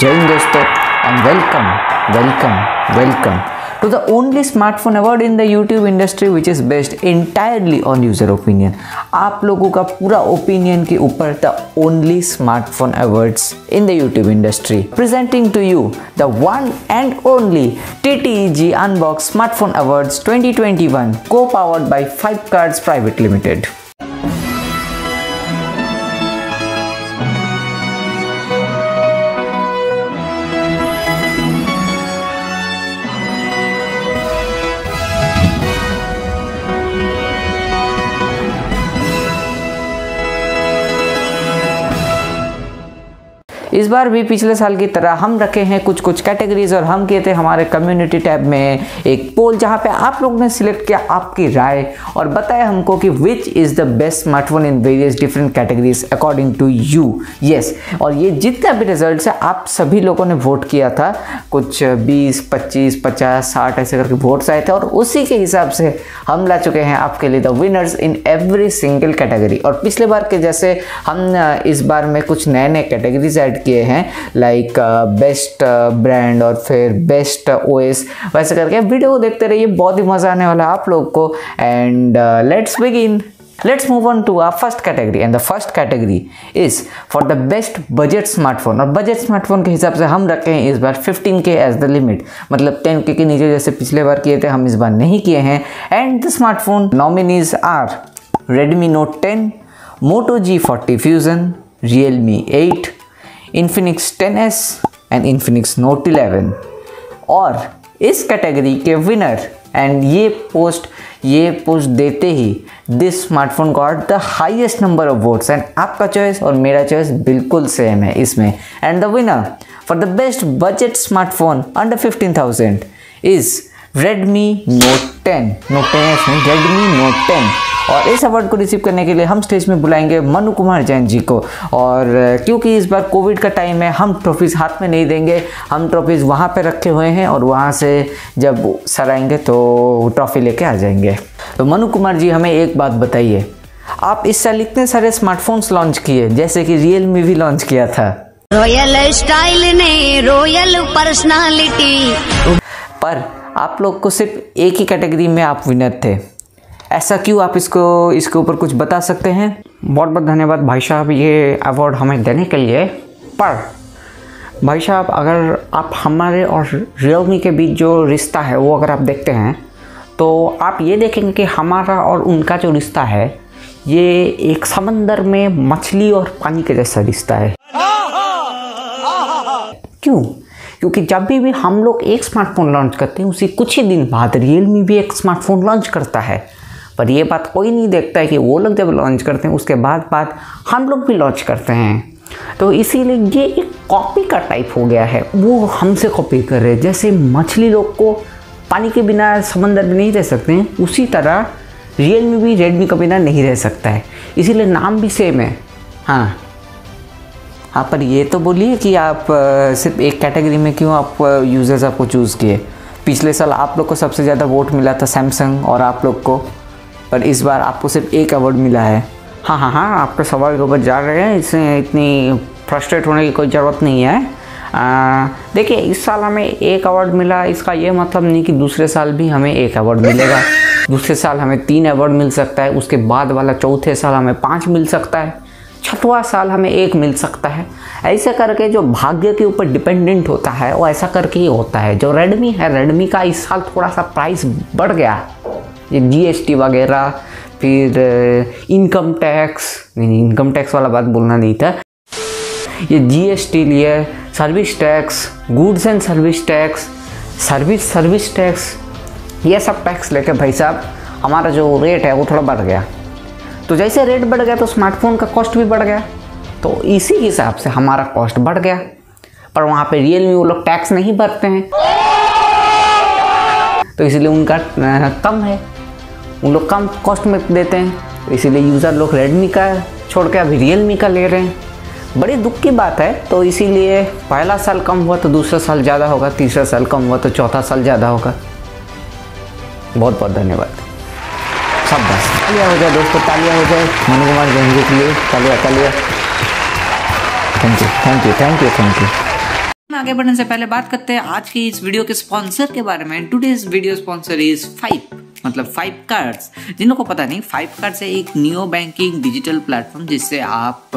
जय हिंद दोस्तों and welcome welcome welcome to the only smartphone award in the YouTube industry which is based entirely on user opinion आप लोगों का पूरा ओपिनियन के ऊपर the only smartphone awards in the YouTube industry presenting to you the one and only T T G unbox smartphone award twenty twenty one को powered by five cards private limited इस बार भी पिछले साल की तरह हम रखे हैं कुछ कुछ कैटेगरीज और हम किए थे हमारे कम्युनिटी टैब में एक पोल जहाँ पे आप लोग ने सिलेक्ट किया आपकी राय और बताया हमको कि which is the best smartphone in various different categories according to you yes और ये जितना भी रिज़ल्ट है आप सभी लोगों ने वोट किया था कुछ 20, 25, 50, 60 ऐसे करके वोट्स आए थे और उसी के हिसाब से हम ला चुके हैं आपके लिए the winners in every single category और पिछले बार के जैसे हम इस बार में कुछ नए नए कैटेगरीज ऐड किए हैं लाइक बेस्ट ब्रांड और फिर बेस्ट ओ एस वैसे करके वीडियो को देखते रहिए, बहुत ही मज़ा आने वाला आप लोग को। And let's begin let's move on to our first category and the first category is for the best budget smartphone और बजट स्मार्टफ़ोन के हिसाब से हम रखे हैं इस बार 15 के एज द लिमिट मतलब टेन के के नीचे जैसे पिछले बार किए थे, हम इस बार नहीं किए हैं। And the smartphone nominees are Redmi Note ten Moto G forty Fusion Realme Infinix 10s and Infinix Note 11 और इस कैटेगरी के विनर एंड ये पोस्ट ये पोस्ट देते ही this smartphone got the highest number of votes and आपका choice और मेरा चॉइस बिल्कुल सेम है इसमें. And the winner for the best budget smartphone under fifteen thousand is Redmi Note ten Note ten नहीं Redmi Note ten और इस award को रिसीव करने के लिए हम स्टेज में बुलाएँगे मनु कुमार जैन जी को। और क्योंकि इस बार कोविड का टाइम है हम ट्रॉफीज़ हाथ में नहीं देंगे हम ट्रॉफीज़ वहाँ पर रखे हुए हैं और वहाँ से जब सर आएँगे तो ट्रॉफी लेके आ जाएँगे। तो मनु कुमार जी हमें एक बात बताइए आप इस साल इतने सारे स्मार्टफोन्स लॉन्च किए जैसे कि रियल मी भी लॉन्च किया था। रॉयल स्टाइल ने रॉयल पर्सनालिटी पर आप लोग को सिर्फ़ एक ही कैटेगरी में आप विनर थे। ऐसा क्यों आप इसको इसके ऊपर कुछ बता सकते हैं? बहुत बहुत धन्यवाद भाई साहब ये अवार्ड हमें देने के लिए। पर भाई साहब अगर आप हमारे और रियलमी के बीच जो रिश्ता है वो अगर आप देखते हैं तो आप ये देखेंगे कि हमारा और उनका जो रिश्ता है ये एक समंदर में मछली और पानी के जैसा रिश्ता है। क्यों? क्योंकि जब भी, भी हम लोग एक स्मार्टफ़ोन लॉन्च करते हैं उसी कुछ ही दिन बाद रियलमी भी एक स्मार्टफ़ोन लॉन्च करता है। पर ये बात कोई नहीं देखता है कि वो लोग जब लॉन्च करते हैं, उसके बाद बाद हम लोग भी लॉन्च करते हैं। तो इसीलिए ये एक कॉपी का टाइप हो गया है। वो हमसे कॉपी कर रहे हैं। जैसे मछली लोग को पानी के बिना समंदर में नहीं रह सकते हैं, उसी तरह रियल मी भी रेडमी के बिना नहीं रह सकता है। इसीलिए नाम भी सेम है। हाँ। हाँ पर ये तो बोलिए कि आप सिर्फ़ एक कैटेगरी में क्यों आप यूज़र्स आपको चूज़ किए? पिछले साल आप लोग को सबसे ज़्यादा वोट मिला था सैमसंग और आप लोग को। पर इस बार आपको सिर्फ़ एक अवार्ड मिला है। हाँ हाँ हाँ आपके सवाल के ऊपर जा रहे हैं इसमें इतनी फ्रस्ट्रेट होने की कोई ज़रूरत नहीं है। देखिए, इस साल हमें एक अवार्ड मिला, इसका ये मतलब नहीं कि दूसरे साल भी हमें एक अवार्ड मिलेगा। दूसरे साल हमें तीन अवार्ड मिल सकता है, उसके बाद वाला चौथे साल हमें पाँच मिल सकता है, छठवा साल हमें एक मिल सकता है। ऐसे करके जो भाग्य के ऊपर डिपेंडेंट होता है, वो ऐसा करके ही होता है। जो रेडमी है रेडमी का इस साल थोड़ा सा प्राइस बढ़ गया। ये जीएसटी वगैरह, फिर इनकम टैक्स नहीं इनकम टैक्स वाला बात बोलना नहीं था। ये जीएसटी लिए service tax goods and service tax service service tax ये सब टैक्स लेके भाई साहब, हमारा जो रेट है वो थोड़ा बढ़ गया। तो जैसे रेट बढ़ गया तो स्मार्टफ़ोन का कॉस्ट भी बढ़ गया। तो इसी हिसाब से हमारा कॉस्ट बढ़ गया। पर वहाँ पे रियल वो लोग टैक्स नहीं भरते हैं। तो इसलिए उनका कम है। उन लोग कम कॉस्ट में देते हैं। तो इसीलिए यूज़र लोग रेडमी का छोड़ के अभी रियल का ले रहे हैं। बड़ी दुख की बात है तो इसीलिए पहला साल कम हुआ तो दूसरा साल ज़्यादा होगा, तीसरा साल कम हुआ तो चौथा साल ज़्यादा होगा। बहुत बहुत धन्यवाद। सब बस। तालियाँ हो जाए दोस्तों, तालियाँ हो जाए। मनु कुमार जी के लिए तालियाँ तालियाँ। Thank you thank you thank you thank you आगे बढ़ने से पहले बात करते हैं आज की इस वीडियो के स्पॉन्सर के बारे में। Today's video sponsor is five मतलब फाइव कार्ड्स जिन लोगों को पता नहीं फाइव कार्ड्स है एक न्यू बैंकिंग डिजिटल प्लेटफॉर्म जिससे आप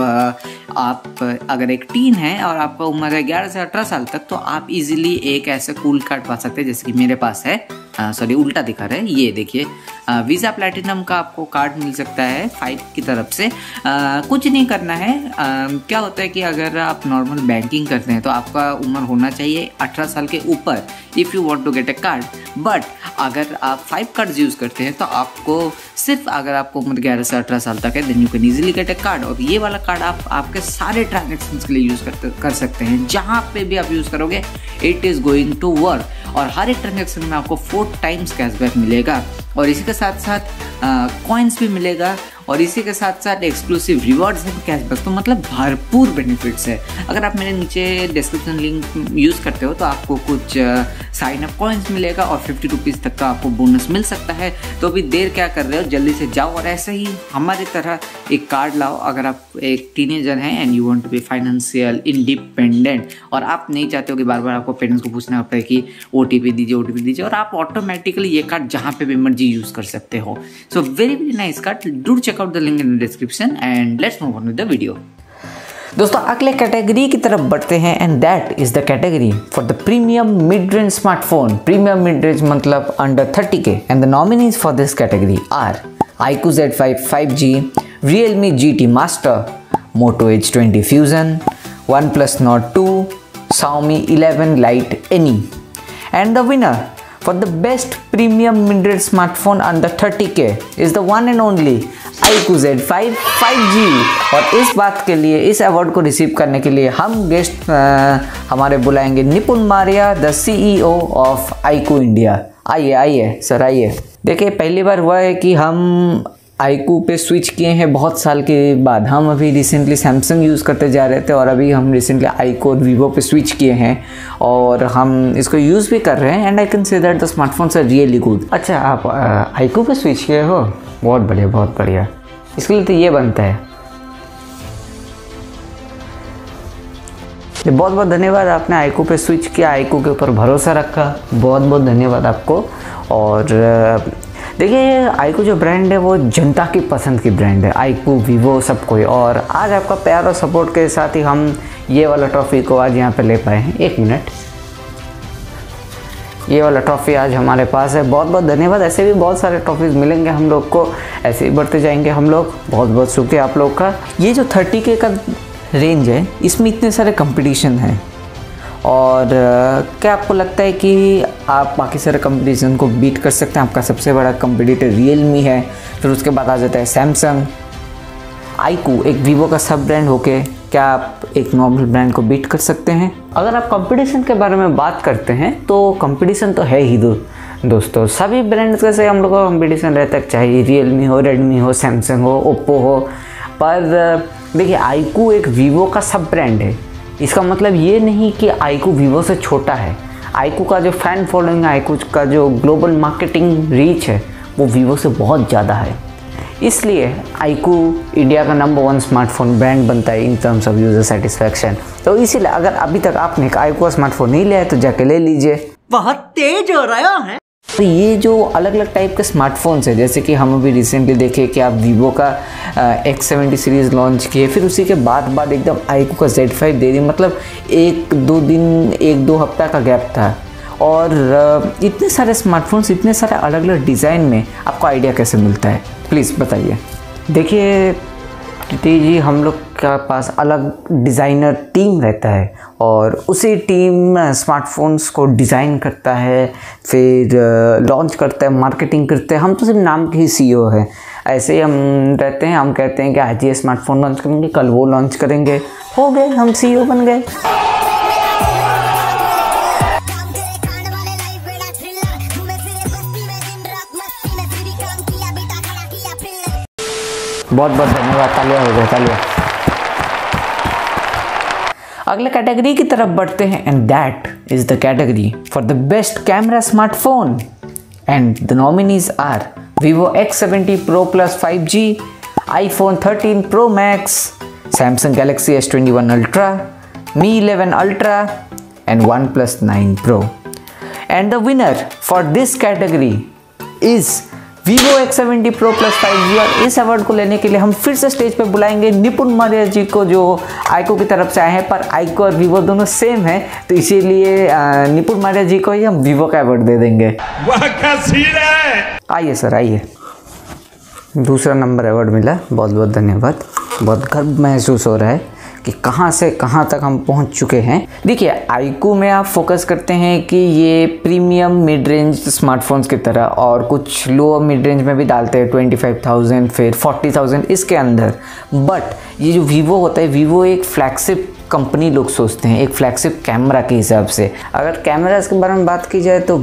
आप अगर एक टीन है और आपका उम्र है ग्यारह से अठारह साल तक तो आप इजीली एक ऐसा कूल कार्ड पा सकते हैं जैसे कि मेरे पास है। सॉरी उल्टा दिखा रहे हैं। ये देखिए वीज़ा प्लेटिनम का आपको कार्ड मिल सकता है फाइव की तरफ़ से। आ, कुछ नहीं करना है। आ, क्या होता है कि अगर आप नॉर्मल बैंकिंग करते हैं तो आपका उम्र होना चाहिए अठारह साल के ऊपर if you want to get a card but अगर आप फाइव कार्ड यूज़ करते हैं तो आपको सिर्फ़ अगर आपको उम्र ग्यारह से अठारह साल तक है then you can easily get a card और ये वाला कार्ड आप, आपके सारे ट्रांजेक्शन के लिए यूज़ करते, कर सकते हैं। जहाँ पे भी आप यूज़ करोगे it is going to work और हर एक ट्रांजेक्शन में आपको फोर टाइम्स कैशबैक मिलेगा। और इसी के साथ साथ कॉइन्स भी मिलेगा। और इसी के साथ साथ एक्सक्लूसिव रिवॉर्ड्स है कैशबैक तो मतलब भरपूर बेनिफिट्स है। अगर आप मेरे नीचे डिस्क्रिप्शन लिंक यूज़ करते हो तो आपको कुछ साइन अप कॉइन्स मिलेगा और फिफ्टी रुपीज़ तक का आपको बोनस मिल सकता है। तो अभी देर क्या कर रहे हो? जल्दी से जाओ और ऐसे ही हमारी तरह एक कार्ड लाओ। अगर आप एक टीनेजर हैं and you want to be financial independent और आप नहीं चाहते हो कि बार बार आपको पेरेंट्स को पूछना होता है कि ओटीपी दीजिए ओटीपी दीजिए और आप ऑटोमेटिकली ये कार्ड जहाँ पे भी मर्ज़ी यूज़ कर सकते हो। So very very nice card do check out the link in the description and let's move on with the video दोस्तों अगले कैटेगरी की तरफ़ बढ़ते हैं and that is the category for the premium mid range smartphone premium mid range मतलब under 30 K and the nominees for this category are iQOO Z5 5G, Realme GT Master, Moto H20 Fusion, OnePlus Nord 2, Xiaomi 11 Lite Any. And the winner for the best premium mid-range smartphone under 30k is the one and only iQOO Z5 5G और इस बात के लिए, इस award को receive करने के लिए हम गेस्ट हमारे बुलाएँगे Nipun Marya the CEO of iQOO India आइए आइए, सर आइए। देखिए, पहली बार हुआ है कि हम आईकू पे स्विच किए हैं बहुत साल के बाद। हम अभी रिसेंटली सैमसंग यूज़ करते जा रहे थे और अभी हम रिसेंटली आईको और वीवो पे स्विच किए हैं और हम इसको यूज़ भी कर रहे हैं and I can say that the smartphones are really good अच्छा आप आईकू पे स्विच किए हो? बहुत बढ़िया बहुत बढ़िया। इसके लिए तो ये बनता है। बहुत बहुत धन्यवाद आपने आईकू पे स्विच किया, आईकू के ऊपर भरोसा रखा। बहुत बहुत धन्यवाद आपको। और देखिए ये आईकू जो ब्रांड है, वो जनता की पसंद की ब्रांड है। आईकू वीवो सब कोई। और आज आपका प्यार और सपोर्ट के साथ ही हम ये वाला ट्रॉफ़ी को आज यहाँ पे ले पाए हैं। एक मिनट ये वाला ट्रॉफ़ी आज हमारे पास है। बहुत बहुत धन्यवाद। ऐसे भी बहुत सारे ट्रॉफीज़ मिलेंगे हम लोग को। ऐसे ही बढ़ते जाएँगे हम लोग। बहुत बहुत शुक्रिया आप लोग का। ये जो थर्टी के का रेंज है, इसमें इतने सारे कंपटीशन हैं। और क्या आपको लगता है कि आप बाकी सारे कंपटीशन को बीट कर सकते हैं? आपका सबसे बड़ा कंपटीटर रियल मी है, फिर उसके बाद आ जाता है सैमसंग आईकू एक वीवो का सब ब्रांड होके, क्या आप एक नॉर्मल ब्रांड को बीट कर सकते हैं? अगर आप कंपटीशन के बारे में बात करते हैं तो कंपटीशन तो है ही दो, दोस्तों। सभी ब्रांड्स का से हम लोग का कंपटीशन रहता है, चाहे रियल हो रेडमी हो सैमसंग हो ओप्पो हो। पर देखिए आईकू एक वीवो का सब ब्रांड है। इसका मतलब ये नहीं कि आईकू वीवो से छोटा है। आईकू का जो फ़ैन फॉलोइंग है आईकू का जो ग्लोबल मार्केटिंग रीच है, वो वीवो से बहुत ज़्यादा है। इसलिए आईकू इंडिया का नंबर वन स्मार्टफ़ोन ब्रांड बनता है in terms of user satisfaction तो इसीलिए अगर अभी तक आपने आईकू का स्मार्टफ़ोन नहीं लिया है तो जाके ले लीजिए। बहुत तेज हो रहा है? तो ये जो अलग अलग टाइप के स्मार्टफोन्स हैं, जैसे कि हम अभी रिसेंटली देखे कि आप वीवो का एक्स सेवेंटी सीरीज़ लॉन्च किए, फिर उसी के बाद बाद एकदम आईको का जेड फाइव दे दी मतलब एक दो दिन एक दो हफ़्ता का गैप था। और इतने सारे स्मार्टफोन्स इतने सारे अलग अलग डिज़ाइन में आपको आइडिया कैसे मिलता है? प्लीज़ बताइए। देखिए, प्रीति जी, हम लोग के पास अलग डिज़ाइनर टीम रहता है और उसी टीम स्मार्टफोन्स को डिज़ाइन करता है, फिर लॉन्च करता है मार्केटिंग करते हैं। हम तो सिर्फ़ नाम के ही सीईओ है। ऐसे ही हम रहते हैं, हम कहते हैं कि आज ये स्मार्टफ़ोन लॉन्च करेंगे, कल वो लॉन्च करेंगे। हो गए, हम सीईओ बन गए। बहुत बहुत धन्यवाद, तालिया हो गया तालियाँ। अगले कैटेगरी की तरफ़ बढ़ते हैं and that is the category for the best camera smartphone and the nominees are Vivo X seventy Pro Plus five G iPhone thirteen Pro Max Samsung Galaxy S twenty one Ultra Mi eleven Ultra and one and OnePlus 9 Pro. And the winner for this Vivo X70 Pro Plus 5G और इस award को लेने के लिए हम फिर से stage पे बुलाएँगे निपुण मारिया जी को जो आइको की तरफ़ से आए हैं पर आइको और वीवो दोनों सेम है तो इसीलिए निपुण मारिया जी को ही हम वीवो का अवार्ड दे देंगे। आइए सर आइए। दूसरा नंबर अवार्ड मिला बहुत बहुत धन्यवाद। बहुत गर्व महसूस हो रहा है। कि कहाँ से कहाँ तक हम पहुँच चुके हैं। देखिए, आईकू में आप फोकस करते हैं कि ये प्रीमियम मिड रेंज स्मार्टफोन्स की तरह और कुछ लोअर मिड रेंज में भी डालते हैं ट्वेंटी फाइव थाउज़ेंड फिर फोर्टी थाउज़ेंड इसके अंदर। बट ये जो वीवो होता है वीवो एक फ्लैगशिप कंपनी लोग सोचते हैं, एक फ्लैगशिप कैमरा के हिसाब से। अगर कैमराज के बारे में बात की जाए तो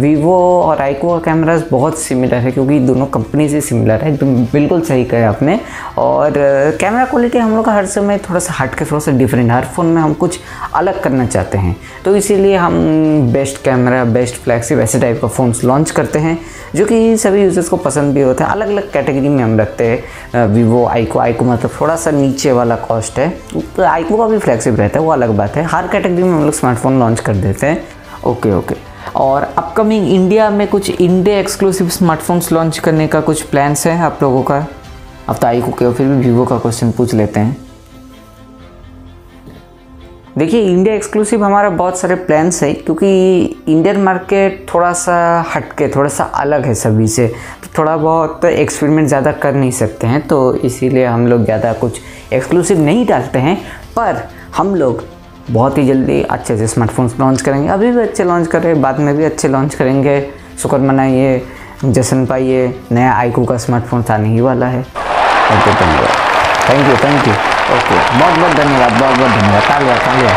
वीवो और आइको का कैमराज बहुत सिमिलर है, क्योंकि दोनों कंपनी से सिमिलर है एकदम बिल्कुल सही कहा आपने। और कैमरा क्वालिटी हम लोग का हर समय थोड़ा सा हट के, थोड़ा सा डिफरेंट हर फ़ोन में हम कुछ अलग करना चाहते हैं। तो इसीलिए हम बेस्ट कैमरा बेस्ट फ्लैगशिप ऐसे टाइप का फ़ोन्स लॉन्च करते हैं, जो कि सभी यूज़र्स को पसंद भी होता है। अलग अलग कैटेगरी में हम रखते हैं वीवो आइको आइको मतलब थोड़ा सा नीचे वाला कॉस्ट है। तो आइको का भी फ्लैगशिप रहता है, वो अलग बात है। हर कैटेगरी में हम लोग स्मार्टफ़ोन लॉन्च कर देते हैं। ओके ओके और अपकमिंग इंडिया में कुछ इंडिया एक्सक्लूसिव स्मार्टफोन्स लॉन्च करने का कुछ प्लान्स है आप लोगों का? अब तो आईकू के फिर भी वीवो का क्वेश्चन पूछ लेते हैं। देखिए इंडिया एक्सक्लूसिव हमारा बहुत सारे प्लान्स है, क्योंकि इंडियन मार्केट थोड़ा सा हटके, थोड़ा सा अलग है सभी से। तो थोड़ा बहुत एक्सपेरिमेंट ज़्यादा कर नहीं सकते हैं तो इसीलिए हम लोग ज़्यादा कुछ एक्सक्लूसिव नहीं डालते हैं। पर हम लोग बहुत ही जल्दी अच्छे से स्मार्टफोन्स लॉन्च करेंगे। अभी भी अच्छे लॉन्च कर रहे हैं, बाद में भी अच्छे लॉन्च करेंगे। शुक्र मनाइए, जश्न पाइए, नया आईकू का स्मार्टफ़ोन आने ही वाला है। ओके, धन्यवाद। Thank you thank you okay, बहुत बहुत धन्यवाद, बहुत बहुत धन्यवाद। तालिया तालिया।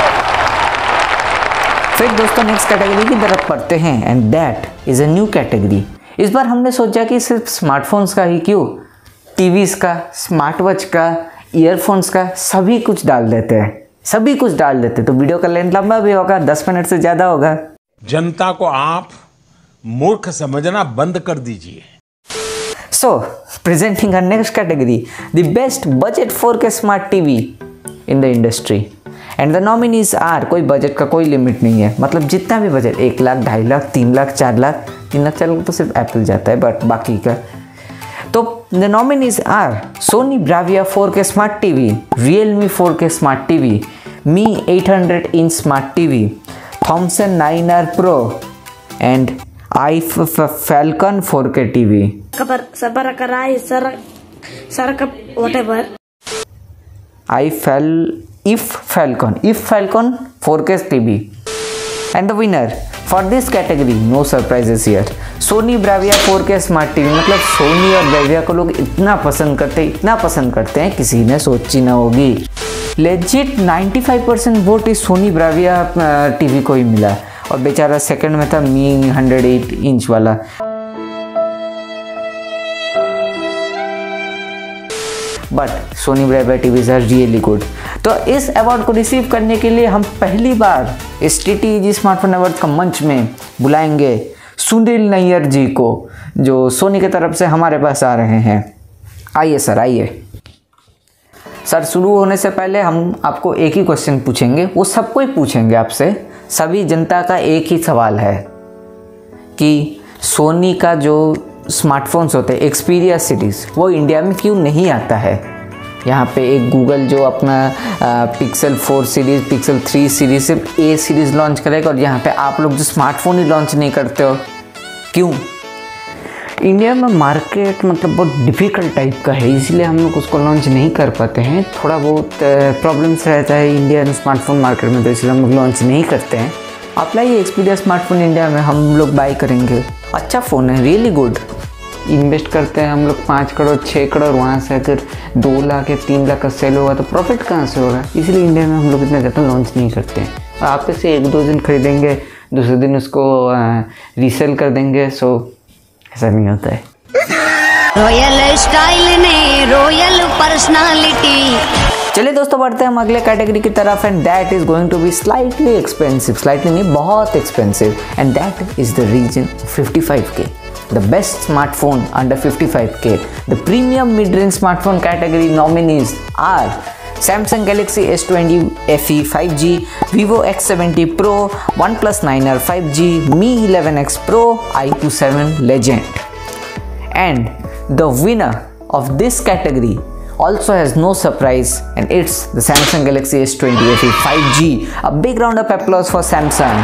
फिर दोस्तों नेक्स्ट कैटेगरी की तरफ़ पढ़ते हैं and that is a new category इस बार हमने सोचा कि सिर्फ़ स्मार्टफोन्स का ही क्यों? टीवीज़ का स्मार्ट वॉच का ईयरफोन्स का सभी कुछ डाल देते हैं। सभी कुछ डाल देते तो वीडियो का लेंथ लंबा भी होगा दस मिनट से ज़्यादा होगा। जनता को आप मूर्ख समझना बंद कर दीजिए। So, presenting our next category, the best budget 4K smart TV in the industry. And the nominees are कोई बजट का कोई लिमिट नहीं है। मतलब जितना भी बजट एक लाख ढाई लाख तीन लाख चार लाख तीन लाख चार लाख तो सिर्फ़ एप्पल जाता है बट बाकी का तो the nominees are Sony Bravia 4K smart TV Realme 4K smart TV Mi 800 inch smart TV Thomson nine R and iFFalcon 4K TV खबर सबर कर सर सर कब whatever I fal if Falcon if Falcon 4K TV and the winner for this category, no surprises here. Sony Bravia 4K Smart TV मतलब Sony और Bravia को लोग इतना पसंद करते हैं इतना पसंद करते हैं, किसी ने सोची ना होगी। लेजिट 95 परसेंट वोट इस सोनी ब्राविया टीवी को ही मिला। और बेचारा सेकंड में था मी 108 इंच वाला। But Sony Bravia TVs are really good तो इस अवार्ड को रिसीव करने के लिए हम पहली बार इस T T G smartphone award का मंच में बुलाएँगे सुनील नैयर जी को, जो सोनी की तरफ़ से हमारे पास आ रहे हैं। आइए सर आइए। सर, शुरू होने से पहले हम आपको एक ही क्वेश्चन पूछेंगे। वो सबको ही पूछेंगे आपसे। सभी जनता का एक ही सवाल है कि सोनी का जो स्मार्टफोन्स होते हैं एक्सपीरिया सीरीज़ वो इंडिया में क्यों नहीं आता है? यहाँ पे एक गूगल जो अपना Pixel four series Pixel three series सिर्फ़ ए सीरीज़ लॉन्च करेगा और यहाँ पे आप लोग जो स्मार्टफ़ोन ही लॉन्च नहीं करते हो। क्यों? इंडिया में मार्केट मतलब बहुत डिफ़िकल्ट टाइप का है, इसलिए हम लोग उसको लॉन्च नहीं कर पाते हैं। थोड़ा बहुत प्रॉब्लम्स रहता है इंडियन स्मार्टफ़ोन मार्केट में तो इसलिए हम लोग लॉन्च नहीं करते हैं। आप लाइए एक्सपीरिया स्मार्टफ़ोन इंडिया में, हम लोग बाई करेंगे। अच्छा फ़ोन है रियली गुड इन्वेस्ट करते हैं हम लोग पाँच करोड़ छः करोड़ वहाँ से अगर दो लाख या तीन लाख का सेल होगा तो प्रॉफिट कहाँ से होगा? इसलिए इंडिया में हम लोग इतना ज़्यादा लॉन्च नहीं करते हैं। आप से एक दो दिन खरीदेंगे दूसरे दिन उसको रीसेल कर देंगे सो ऐसा नहीं होता है। रॉयल स्टाइल ने रॉयल पर्सनालिटी चलिए दोस्तों बढ़ते हैं हम अगले कैटेगरी की तरफ़ and that is going to be slightly expensive slightly नहीं बहुत expensive and that is the reason 55k the best smartphone under 55k. The premium mid-range smartphone category nominees are Samsung Galaxy S20 FE 5G, Vivo X70 Pro, OnePlus 9R 5G, Mi 11X Pro, i27 Legend. And the winner of this category also has no surprise and it's the Samsung Galaxy S20 FE 5G. A big round of applause for Samsung.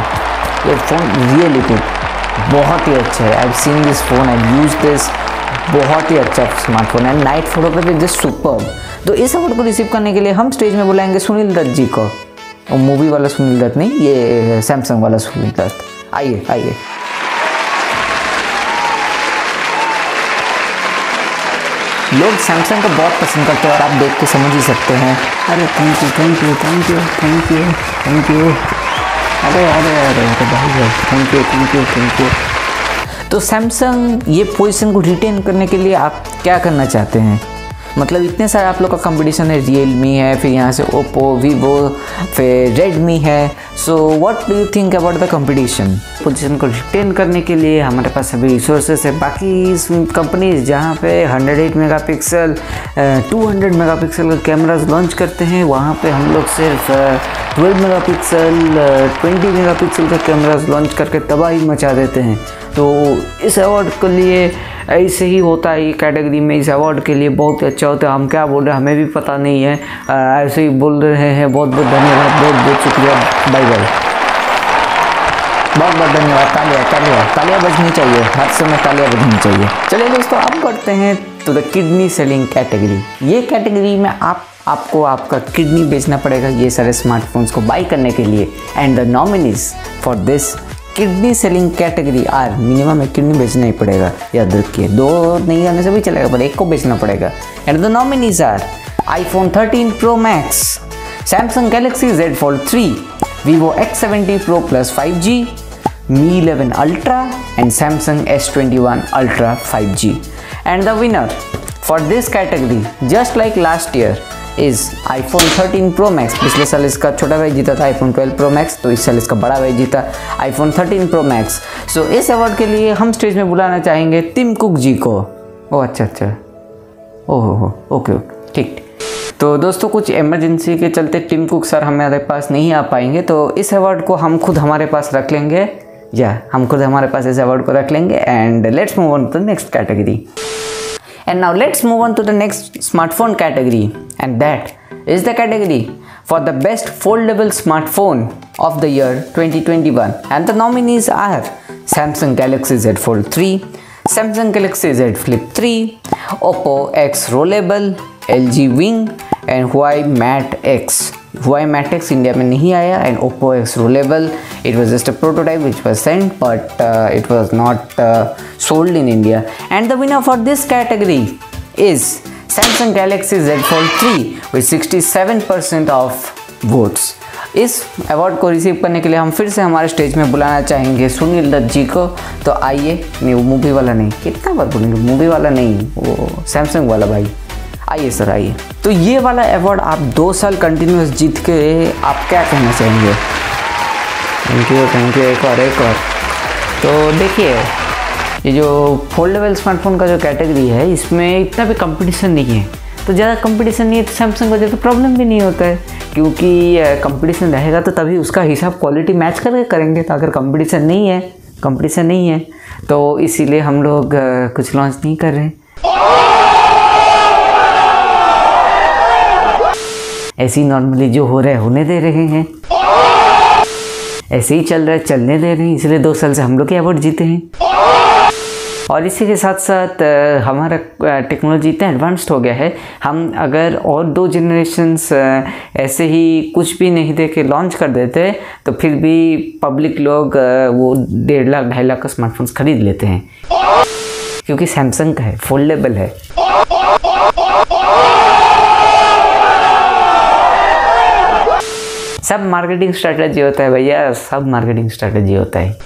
Your phone really good. बहुत ही अच्छा है। I seen this phone I use this बहुत ही अच्छा smartphone है। Night photography just super तो इस अवार्ड को रिसीव करने के लिए हम स्टेज में बुलाएँगे सुनील दत्त जी को। और मूवी वाला सुनील दत्त नहीं, ये सैमसंग वाला सुनील दत्त। आइए आइए। लोग सैमसंग को बहुत पसंद करते हैं और आप देख के समझ ही सकते हैं। अरे thank you thank you thank you thank you thank you अरे अरे अरे अरे भाई thank you thank you thank you तो सैमसंग ये पोजीशन को रिटेन करने के लिए आप क्या करना चाहते हैं? मतलब इतने सारे आप लोग का कंपटीशन है रियल मी है, फिर यहाँ से ओप्पो वीवो फिर रेडमी है। So what do you think about the competition position को रिटेन करने के लिए हमारे पास सभी रिसोर्सेस है। बाकी कंपनीज़ जहाँ पे 108 मेगापिक्सल 200 मेगापिक्सल का कैमराज लॉन्च करते हैं, वहाँ पे हम लोग सिर्फ़ 12 मेगापिक्सल 20 मेगापिक्सल का कैमराज लॉन्च करके तबाही मचा देते हैं। तो इस अवार्ड के लिए ऐसे ही होता है, ये कैटेगरी में इस अवार्ड के लिए बहुत ही अच्छा होता है। हम क्या बोल रहे हैं, हमें भी पता नहीं है। ऐसे ही बोल रहे हैं। बहुत बहुत धन्यवाद, बहुत बहुत शुक्रिया। बाय बाय बहुत बहुत धन्यवाद, तालियाँ तालियाँ तालियाँ बजनी चाहिए। हर समय तालियाँ बजनी चाहिए। चलिए दोस्तों, अब बढ़ते हैं to the kidney selling category ये कैटेगरी में आप, आपको आपका किडनी बेचना पड़ेगा। ये सारे स्मार्टफोन्स को बाई करने के लिए। And the nominees for this kidney selling category are, minimum एक किडनी बेचना ही पड़ेगा। याद रखिए, दो नहीं आने से भी चलेगा, पर एक को बेचना पड़ेगा। And the nominees are iPhone 13 Pro Max Samsung Galaxy Z Fold three Vivo X seventy Pro Plus five G Mi eleven Ultra and Samsung S twenty one Ultra five G and the winner for this category just like last year is iPhone 13 Pro Max पिछले साल इसका छोटा भाई जीता था iPhone 12 Pro Max तो इस साल इसका बड़ा भाई जीता आईफोन 13 प्रो मैक्स सो इस अवार्ड के लिए हम स्टेज में बुलाना चाहेंगे टिम कुक जी को। ओ अच्छा अच्छा। ओहो हो ओके ओके, ठीक। तो दोस्तों, कुछ इमरजेंसी के चलते टिम कुक सर हमारे पास नहीं आ पाएँगे तो इस अवार्ड को हम खुद हमारे पास रख लेंगे। या, हम खुद हमारे पास इस अवार्ड को रख लेंगे and let's move on to the next category and now let's move on to the next smartphone category. and that is the category for the best foldable smartphone of the year 2021 and the nominees are Samsung Galaxy Z Fold 3, Samsung Galaxy Z Flip 3, Oppo X Rollable, LG Wing and Huawei Mate X. Huawei Mate X India में नहीं आया and Oppo X Rollable it was just a prototype which was sent but uh, it was not uh, sold in India and the winner for this category is Samsung Galaxy Z Fold 3 with 67% of votes. इस award को receive करने के लिए हम फिर से हमारे stage में बुलाना चाहेंगे सुनील दत्त जी को। तो आइए, नहीं, वो मूवी वाला नहीं। कितना बार बोलेंगे? मूवी वाला नहीं, वो सैमसंग वाला भाई। आइए सर, आइए। तो ये वाला अवार्ड आप दो साल कंटिन्यूस जीत के आप क्या कहना चाहेंगे? थैंक यू थैंक यू एक और एक और। तो देखिए ये जो फोल्डेबल स्मार्टफ़ोन का जो कैटेगरी है, इसमें इतना भी कंपटीशन नहीं है। तो ज़्यादा कंपटीशन नहीं है तो सैमसंग को ज़्यादा प्रॉब्लम भी नहीं होता है। क्योंकि कंपटीशन रहेगा तो तभी उसका हिसाब क्वालिटी मैच करके करेंगे। तो अगर कंपटीशन नहीं है कंपटीशन नहीं है तो इसीलिए हम लोग कुछ लॉन्च नहीं कर रहे ऐसे ही नॉर्मली जो हो रहा है, होने दे रहे हैं। ऐसे ही चल रहा है, चलने दे रहे हैं। इसलिए दो साल से हम लोग के अवार्ड जीते हैं। और इसी के साथ साथ हमारा टेक्नोलॉजी इतना एडवांस्ड हो गया है। हम अगर और दो जनरेशन्स ऐसे ही कुछ भी नहीं दे के लॉन्च कर देते तो फिर भी पब्लिक लोग वो डेढ़ लाख, ढाई लाख का स्मार्टफोन्स खरीद लेते हैं। क्योंकि सैमसंग का है फोल्डेबल है। सब मार्केटिंग स्ट्रेटजी होता है भैया, सब मार्केटिंग स्ट्रेटजी होता है।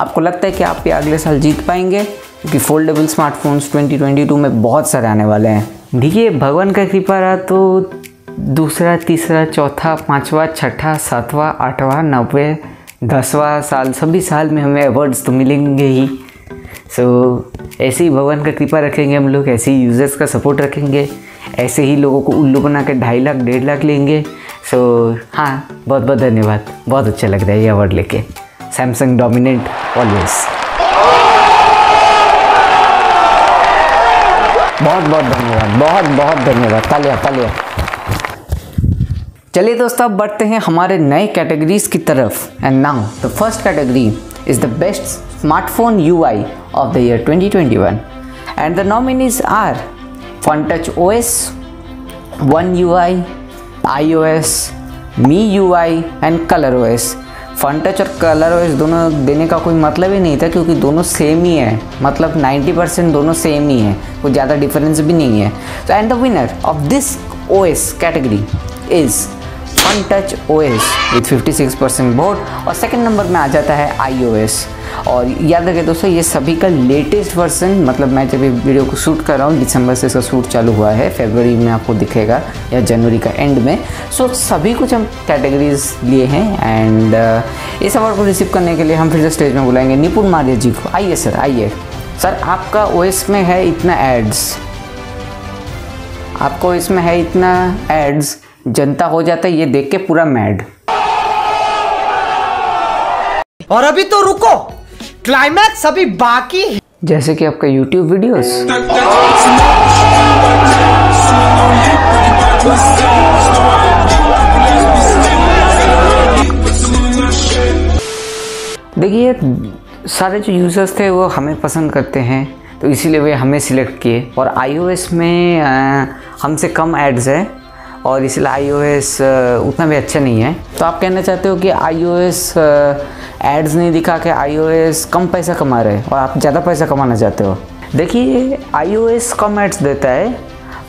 आपको लगता है कि आप ये अगले साल जीत पाएँगे क्योंकि फोल्डेबल स्मार्टफोन्स 2022 में बहुत सारे आने वाले हैं। देखिए भगवान का कृपा रहा तो दूसरा तीसरा चौथा पाँचवा छठा सातवां आठवां नब्बे दसवां साल सभी साल में हमें अवार्ड्स तो मिलेंगे ही। सो so, ऐसे ही भगवान का कृपा रखेंगे हम लोग ऐसे ही यूज़र्स का सपोर्ट रखेंगे ऐसे ही लोगों को उल्लू बना के ढाई लाख डेढ़ लाख लेंगे। सो so, हाँ बहुत बहुत धन्यवाद। बहुत अच्छा लग रहा है ये अवार्ड लेके। सैमसंग डोमिनेंट ऑलवेज बहुत बहुत धन्यवाद, बहुत बहुत धन्यवाद। तालिया तालिया। चलिए दोस्तों, अब बढ़ते हैं हमारे नए कैटेगरीज की तरफ़। And now the first category is the best smartphone UI of the year year 2021 and the nominees are Funtouch OS one UI I आई आई फन टच और कलर वाइज दोनों देने का कोई मतलब ही नहीं था क्योंकि दोनों सेम ही है। मतलब 90 परसेंट दोनों सेम ही है। कोई ज़्यादा डिफरेंस भी नहीं है। तो and the winner of this O S category is Funtouch O S with 56 percent vote और सेकेंड नंबर में आ जाता है आई ओ एस और याद रखें दोस्तों, ये सभी का लेटेस्ट वर्जन मतलब मैं जब ये वीडियो को शूट कर रहा हूँ दिसंबर से इसका शूट चालू हुआ है फेबररी में आपको दिखेगा, या जनवरी का एंड में। सो सभी कुछ हम कैटेगरीज लिए हैं एंड इस अवार्ड को रिसीव करने के लिए हम फिर से स्टेज में बुलाएँगे निपुण मार्य जी को। आइए सर आइए। सर आपका ओ में है इतना एड्स आपको इसमें है इतना एड्स जनता हो जाता है ये देख के पूरा मैड और अभी तो रुको क्लाइमैक्स अभी बाकी है। जैसे कि आपका YouTube वीडियोस देखिए सारे जो यूज़र्स थे वो हमें पसंद करते हैं तो इसीलिए वे हमें सिलेक्ट किए। और iOS में हमसे कम एड्स है। और इसलिए iOS उतना भी अच्छा नहीं है। तो आप कहना चाहते हो कि iOS एड्स नहीं दिखा के iOS कम पैसा कमा रहे और आप ज़्यादा पैसा कमाना चाहते हो? देखिए iOS कम एड्स देता है,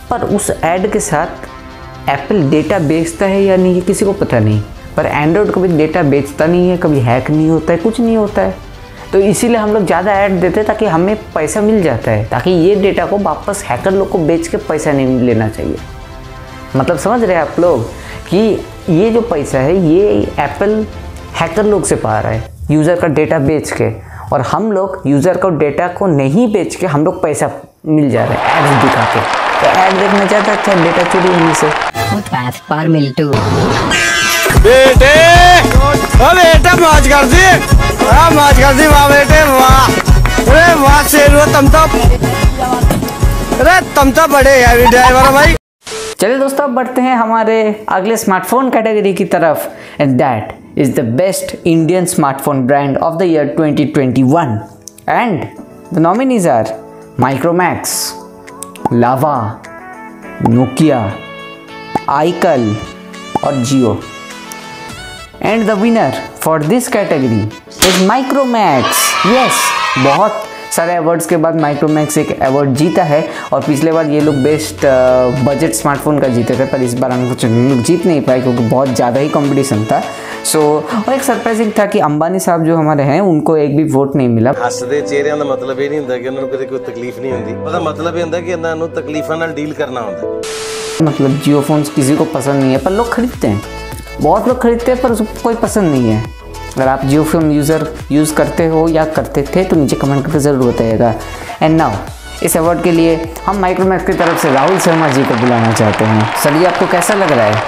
पर उस एड के साथ एप्पल डेटा बेचता है या नहीं, ये किसी को पता नहीं। पर एंड्रॉयड कभी डेटा बेचता नहीं है, कभी हैक नहीं होता है, कुछ नहीं होता है। तो इसीलिए हम लोग ज़्यादा ऐड देते हैं ताकि हमें पैसा मिल जाता है, ताकि ये डेटा को वापस हैकर लोग को बेच के पैसा नहीं लेना चाहिए। मतलब समझ रहे हैं आप लोग कि ये जो पैसा है ये एप्पल हैकर लोग से पा रहा है यूज़र का डेटा बेच के। और हम लोग यूज़र को डेटा को नहीं बेच के हम लोग पैसा मिल जा रहा है एड्स दिखा के। तो ऐड देखना चाहता अच्छा डेटा चोरी होने से। बेटे ओ बेटा मौज कर दी वाह मौज कर दी वाह बेटे वाह। अरे वाह शेर तुम तो अरे तुम तो बड़े हैवी ड्राइवर भाई। चलिए दोस्तों, अब बढ़ते हैं हमारे अगले स्मार्टफ़ोन कैटेगरी की तरफ़ and that is the best Indian smartphone brand of the year 2021 and the nominees are Micromax Lava Nokia iQOO और Jio and the winner for this category is Micromax yes बहुत सारे awards के बाद Micromax एक award जीता है और पिछले बार ये लोग बेस्ट बजट स्मार्टफोन का जीते थे पर इस बार हम कुछ लोग जीत नहीं पाए क्योंकि बहुत ज़्यादा ही कंपटीशन था सो और एक सरप्राइजिंग था कि अंबानी साहब जो हमारे हैं उनको एक भी वोट नहीं मिला ਹੱਸਦੇ ਚਿਹਰਿਆਂ ਦਾ ਮਤਲਬ ਇਹ ਨਹੀਂ ਹੁੰਦਾ ਕਿ ਉਹਨਾਂ ਨੂੰ ਕਦੇ ਕੋਈ ਤਕਲੀਫ ਨਹੀਂ ਹੁੰਦੀ ਉਹਦਾ ਮਤਲਬ ਇਹ ਹੁੰਦਾ ਕਿ ਇਹਨਾਂ ਨੂੰ ਤਕਲੀਫਾਂ ਨਾਲ ਡੀਲ ਕਰਨਾ ਹੁੰਦਾ मतलब जियो फोन्स किसी को पसंद नहीं है पर लोग खरीदते हैं बहुत लोग खरीदते हैं पर उसको कोई पसंद नहीं है अगर आप जियो फ़ोन यूज़र यूज़ करते हो या करते थे तो मुझे कमेंट करके ज़रूर बताइएगा। एंड नाउ इस अवार्ड के लिए हम माइक्रोमैक्स की तरफ़ से राहुल शर्मा जी को बुलाना चाहते हैं। सर, ये आपको कैसा लग रहा है?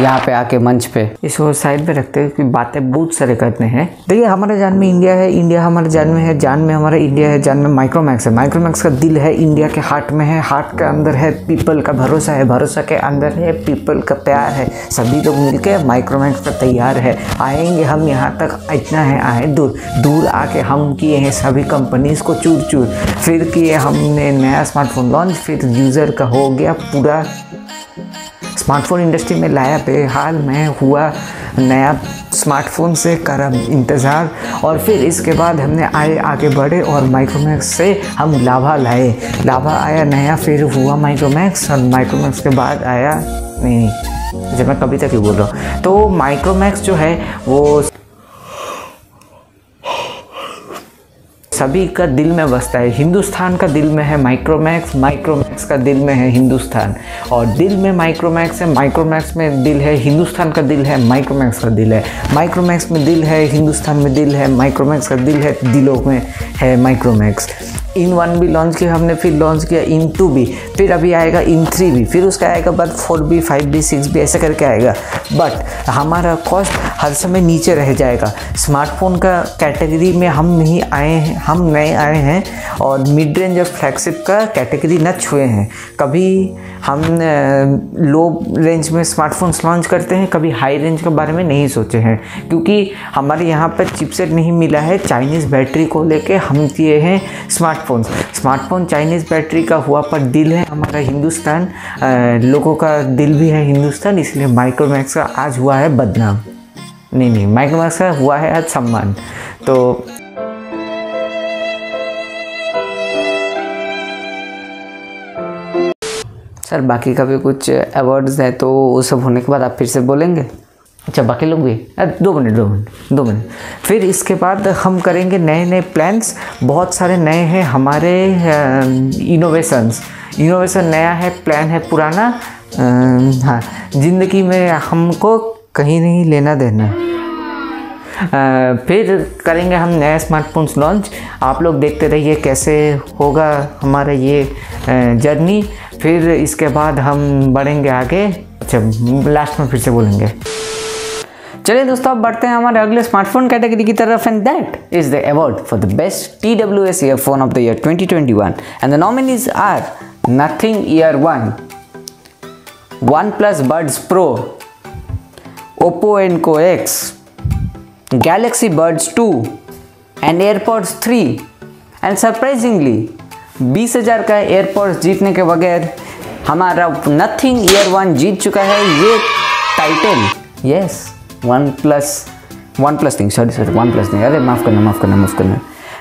यहाँ पे आके मंच पे। इसको साइड पे रखते हैं क्योंकि बातें बहुत सारे करते हैं। देखिए, हमारे जान में इंडिया है, इंडिया हमारे जान में है, जान में हमारा इंडिया है, जान में माइक्रोमैक्स है। माइक्रोमैक्स का दिल है, इंडिया के हार्ट में है, हार्ट के अंदर है, पीपल का भरोसा है, भरोसा के अंदर है, पीपल का प्यार है। सभी लोग मिलके माइक्रोमैक्स का तैयार है। आएँगे हम यहाँ तक, इतना है, आए दूर। दूर आके हम किए हैं सभी कंपनीज़ को चूर चूर फिर किए हमने नया स्मार्टफ़ोन लॉन्च फिर यूज़र का हो गया पूरा स्मार्टफ़ोन इंडस्ट्री में लाया बेहाल में हुआ नया स्मार्टफ़ोन से कर इंतज़ार, और फिर इसके बाद हमने आए आगे बढ़े और माइक्रोमैक्स से हम लाभा लाए। लाभा आया नया, फिर हुआ माइक्रोमैक्स और माइक्रोमैक्स के बाद आया नहीं। जब मैं कभी तक ही बोल रहा हूँ। तो माइक्रोमैक्स जो है, वो सभी का दिल में बसता है। हिंदुस्तान का दिल में है माइक्रोमैक्स माइक्रोमैक्स का दिल में है हिंदुस्तान। और दिल में माइक्रोमैक्स है माइक्रोमैक्स में दिल है हिंदुस्तान का दिल है माइक्रोमैक्स का दिल है। माइक्रोमैक्स में दिल है, हिंदुस्तान में दिल है माइक्रोमैक्स का दिल है, दिलों में है माइक्रोमैक्स इन वन भी लॉन्च किया, हमने फिर लॉन्च किया इन टू भी। फिर अभी आएगा इन थ्री भी। फिर उसका आएगा बाद four B five B six B ऐसे करके आएगा। बट हमारा कॉस्ट हर समय नीचे रह जाएगा। स्मार्टफ़ोन का कैटेगरी में हम नहीं आए हैं, हम नए आए हैं और मिड रेंज और फ्लैगशिप का कैटेगरी न छुए हैं। कभी हम लो रेंज में स्मार्टफोन्स लॉन्च करते हैं, कभी हाई रेंज के बारे में नहीं सोचे हैं। क्योंकि हमारे यहाँ पर चिपसेट नहीं मिला है चाइनीज़ बैटरी को लेके हम किए हैं स्मार्टफोन्स स्मार्टफ़ोन चाइनीज़ बैटरी का हुआ पर दिल है हमारा हिंदुस्तान। लोगों का दिल भी है हिंदुस्तान, इसलिए माइक्रोमैक्स का आज हुआ है बदनाम। नहीं नहीं माइक्रोमैक्स का हुआ है आज सम्मान। तो सर, बाकी का भी कुछ अवार्ड्स हैं तो वो सब होने के बाद आप फिर से बोलेंगे? अच्छा बाकी लोग भी। दो मिनट दो मिनट दो मिनट। फिर इसके बाद हम करेंगे नए नए प्लान्स बहुत सारे नए हैं हमारे इनोवेशंस इनोवेशन नया है प्लान है पुराना। हाँ ज़िंदगी में हमको कहीं नहीं लेना देना। अ, फिर करेंगे हम नया स्मार्टफोन्स लॉन्च आप लोग देखते रहिए कैसे होगा हमारा ये जर्नी फिर इसके बाद हम बढ़ेंगे आगे। अच्छा लास्ट में फिर से बोलेंगे। चलिए दोस्तों, अब बढ़ते हैं हमारे अगले स्मार्टफ़ोन कैटेगरी की तरफ़ and that is the award for the best T W S earphone of the year 2021 and the nominees are Nothing Ear one OnePlus Buds Pro Oppo Enco X Galaxy Buds two and AirPods three and surprisingly बीस हज़ार का AirPods जीतने के बगैर हमारा Nothing year one जीत चुका है ये title yes OnePlus OnePlus नहीं सॉरी सॉरी वन प्लस नहीं। अरे, माफ़ करना माफ़ करना माफ़ करना।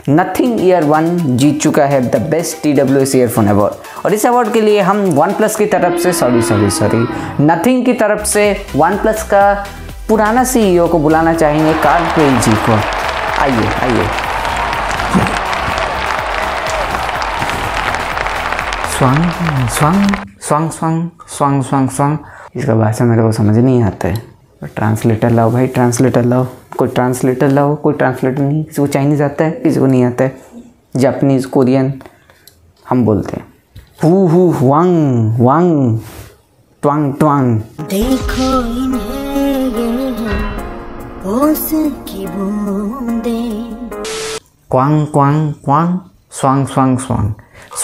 नथिंग ईयर वन जीत चुका है the best T W S earphone award और इस अवार्ड के लिए हम वन प्लस की तरफ़ से सॉरी सॉरी सॉरी नथिंग की तरफ़ से वन प्लस का पुराना सीईओ को बुलाना चाहेंगे कार्ल जी को। आइए आइए। स्वांग स्वांग स्वांग स्वांग स्वांग स्वांग स्वांग इसका भाषा मेरे को समझ नहीं आता है। ट्रांसलेटर लाओ भाई ट्रांसलेटर लाओ। कोई ट्रांसलेटर लाओ कोई ट्रांसलेटर नहीं। किसी को चाइनीज़ आता है किसी को नहीं आता है। जापानीज़ कोरियन हम बोलते हैं। हु हु वांग वांग ट्वांग ट्वांग। देखो इन्हें ये है ओस की बूंदें। क्वांग क्वांग क्वांग स्वांग स्वांग स्वांग।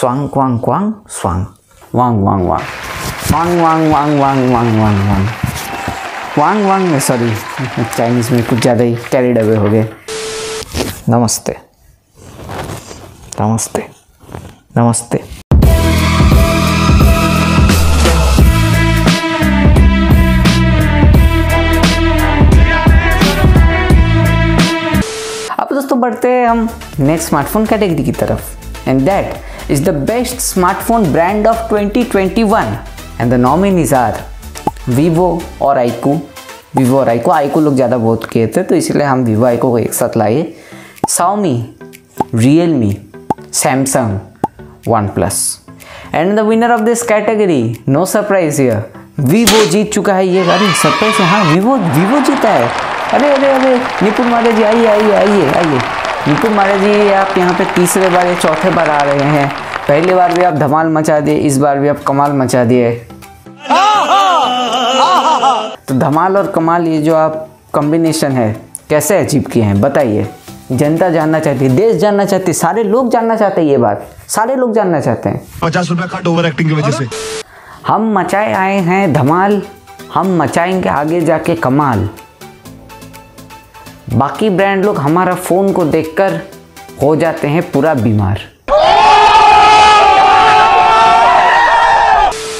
स्वांग क्वांग क्वांग स्वांग। वांग वांग वांग वांग। वांग वांग वांग वांग वांग वांग। वांग वांग सॉरी चाइनीज़ में कुछ ज़्यादा ही कैरिड अवे हो गए। नमस्ते। नमस्ते। नमस्ते। अब दोस्तों बढ़ते हैं हम नेक्स्ट स्मार्टफ़ोन कैटेगरी की तरफ़। And that is the best smartphone brand of 2021 and the nominees are Vivo और आईकू वीवो और आईकू आईकू लोग ज़्यादा बहुत किए थे तो इसलिए हम वीवो आईकू को एक साथ लाए। Xiaomi Realme Samsung OnePlus and the winner of this category no surprise here Vivo जीत चुका है। ये अरे सरप्राइज़ है वीवो वीवो जीता है। अरे अरे अरे निपुण मारे जी, आइए आइए आइए आइए। निपुण मारे जी, आप यहाँ पे तीसरे बार या चौथे बार आ रहे हैं। पहली बार भी आप धमाल मचा दिए, इस बार भी आप कमाल मचा दिए। तो धमाल और कमाल ये जो आप कॉम्बिनेशन है कैसे अचीव किए हैं बताइए। जनता जानना चाहती है देश जानना चाहती है सारे लोग जानना चाहते हैं ये बात। सारे लोग जानना चाहते हैं। पचास रुपया कट ओवर एक्टिंग की वजह से। हम मचाए आए हैं धमाल हम मचाएँगे आगे जाके कमाल। बाकी ब्रांड लोग हमारा फ़ोन को देखकर हो जाते हैं पूरा बीमार।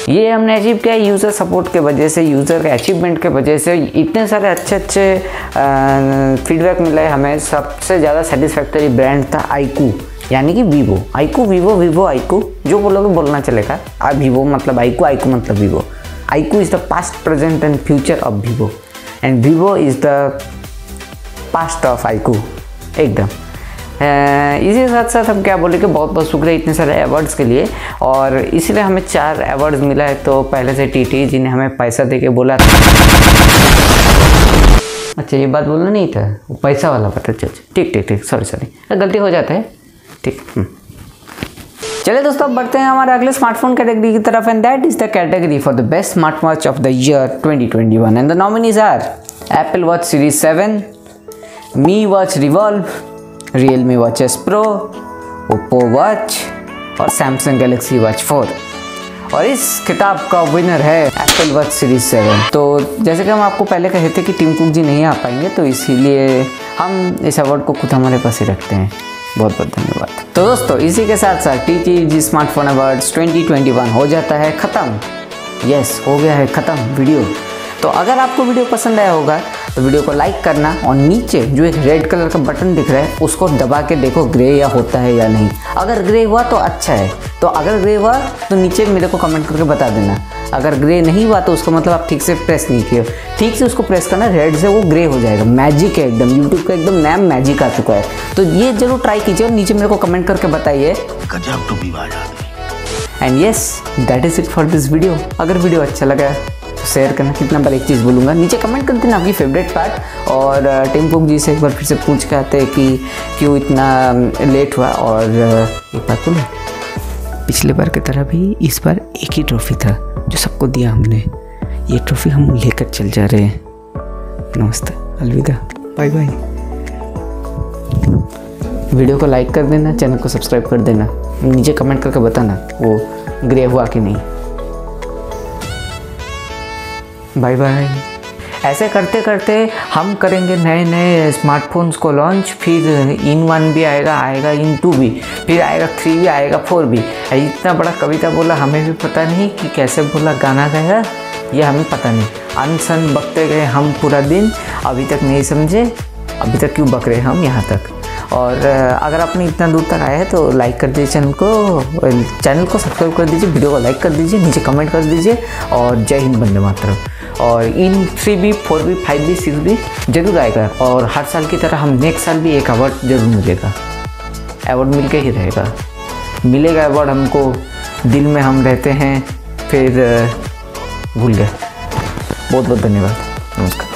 ये हमने अचीव किया यूज़र सपोर्ट के वजह से यूज़र के अचीवमेंट के वजह से इतने सारे अच्छे अच्छे फीडबैक मिले हमें सबसे ज़्यादा सेटिस्फैक्टरी ब्रांड था आईकू यानी कि Vivo iQOO Vivo Vivo iQOO जो बोलोगे बोलना चलेगा। आ वीवो मतलब आईकू आईकू मतलब Vivo iQOO is the past present and future of Vivo and Vivo is the past of iQOO एकदम। इसी साथ साथ हम क्या बोले कि बहुत बहुत शुक्रिया इतने सारे अवार्ड्स के लिए। और इसीलिए हमें चार अवार्ड्स मिला है तो पहले से टीटी जिन्हें हमें पैसा दे के बोला था। अच्छा ये बात बोलना नहीं था? वो पैसा वाला बात अच्छा अच्छा। ठीक ठीक ठीक सॉरी सॉरी गलती हो जाता है, ठीक हम्म। चलिए दोस्तों, अब बढ़ते हैं हमारे अगले स्मार्टफ़ोन कैटेगरी की तरफ़ and that is the category for the best smart watch of the year 2021 and the nominees are Apple Watch Series 7 Mi Watch Revolve Realme Watch S Pro Oppo Watch और Samsung Galaxy Watch 4 और इस किताब का winner है Apple Watch series seven तो जैसे कि हम आपको पहले कहे थे कि टीम कुक जी नहीं आ पाएँगे तो इसीलिए हम इस अवार्ड को खुद हमारे पास ही रखते हैं। बहुत बहुत धन्यवाद। तो दोस्तों, इसी के साथ साथ T T G smartphone awards 2021 हो जाता है ख़त्म। यस हो गया है ख़त्म वीडियो तो अगर आपको वीडियो पसंद आया होगा तो वीडियो को लाइक करना और नीचे जो एक रेड कलर का बटन दिख रहा है उसको दबा के देखो ग्रे या होता है या नहीं। अगर ग्रे हुआ तो अच्छा है। तो अगर ग्रे हुआ तो नीचे मेरे को कमेंट करके बता देना। अगर ग्रे नहीं हुआ तो उसका मतलब आप ठीक से प्रेस नहीं किए ठीक से उसको प्रेस करना रेड से वो ग्रे हो जाएगा। मैजिक है एकदम। यूट्यूब का एकदम नया मैजिक आ चुका है। तो ये ज़रूर ट्राई कीजिए और नीचे मेरे को कमेंट करके बताइए। गजब too and yes that is it for this video अगर वीडियो अच्छा लगा तो शेयर करना कितना बार एक चीज़ बोलूँगा। नीचे कमेंट कर देना आपकी फेवरेट पार्ट और टिम्पुक जी से एक बार फिर से पूछ के आते हैं कि क्यों इतना लेट हुआ। और एक बात बोलो? पिछले बार की तरह भी इस बार एक ही ट्रॉफी था जो सबको दिया हमने। ये ट्रॉफी हम लेकर चल जा रहे हैं। नमस्ते अलविदा। बाय बाय वीडियो को लाइक कर देना चैनल को सब्सक्राइब कर देना। नीचे कमेंट करके बताना वो ग्रे हुआ कि नहीं। बाय बाय ऐसे करते करते हम करेंगे नए नए स्मार्टफोन्स को लॉन्च फिर इन वन भी आएगा आएगा इन टू भी, फिर आएगा थ्री भी, आएगा फोर भी। इतना बड़ा कविता बोला, हमें भी पता नहीं कि कैसे बोला, गाना गाएगा, ये हमें पता नहीं। अनसन बकते गए हम पूरा दिन, अभी तक नहीं समझे, अभी तक क्यों बक रहे हम यहाँ तक? और अगर आपने इतना दूर तक आया है तो लाइक कर दीजिए चैनल को चैनल को सब्सक्राइब कर दीजिए वीडियो को लाइक कर दीजिए, नीचे कमेंट कर दीजिए, और जय हिंद बंदे मातरम। और इन three B four B five B six B ज़रूर आएगा। और हर साल की तरह हम नेक्स्ट साल भी एक अवार्ड ज़रूर मिलेगा। अवार्ड मिल के ही रहेगा। मिलेगा अवार्ड हमको, दिल में हम रहते हैं, फिर भूल गए। बहुत बहुत धन्यवाद। नमस्कार।